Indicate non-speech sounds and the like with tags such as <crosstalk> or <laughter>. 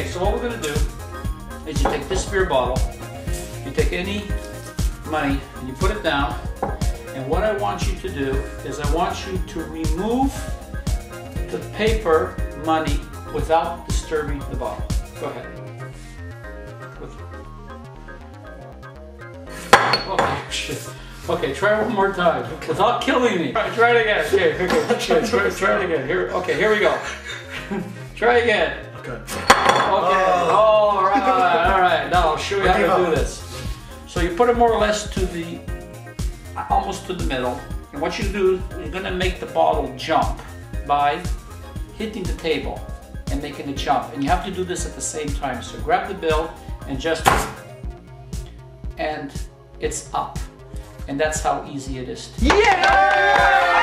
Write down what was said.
Okay, so what we're gonna do is you take this beer bottle, you take any money, and you put it down, and what I want you to do is I want you to remove the paper money without disturbing the bottle. Go ahead. Okay, <laughs> shit. Okay, try one more time without killing me. Try, try it again. Okay, okay, okay try, try it again. Here, okay, here we go. <laughs> try again. Okay. Okay. Oh. oh all right. All right. Now I'll show you how to do this. So you put it more or less to the, uh, almost to the middle. And what you do, you're gonna make the bottle jump by hitting the table and making it jump. And you have to do this at the same time. So grab the bill and just, and it's up. And that's how easy it is. To Yeah!